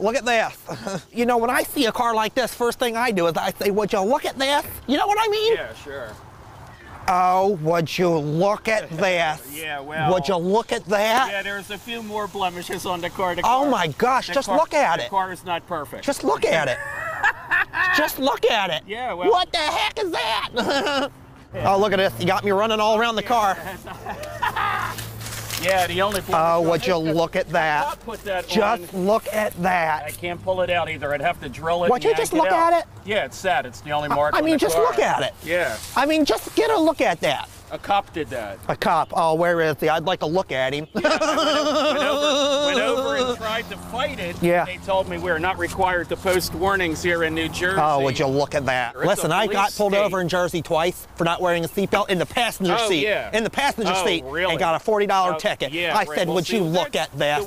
look at this. you know, when I see a car like this, first thing I do is I say, would you look at this? You know what I mean? Yeah, sure. Oh, would you look at this? Yeah, well- Would you look at that? Yeah, there's a few more blemishes on the car. The Oh my gosh, just car- look at the it. The car is not perfect. Just look at it. Just look at it. Yeah, well- What the heck is that? Oh, look at this. You got me running all around the car. Yeah, the only. Oh, would you look at that? That Just on. look at that. I can't pull it out either. I'd have to drill it. Would you just look at it? Yeah, it's sad. It's the only mark. I mean, just car. look at it. Yeah, I mean, just get a look at that. A cop did that. A cop. Oh, where is he? I'd like to look at him. went, over, went over and tried to fight it. Yeah. They told me we're not required to post warnings here in New Jersey. Oh, would you look at that? It's Listen, I got pulled state. over in Jersey twice for not wearing a seatbelt in the passenger Oh, seat. yeah. In the passenger Oh, seat. really? And got a $40 Oh, ticket. yeah, I right. said, Well, would see, you look at that?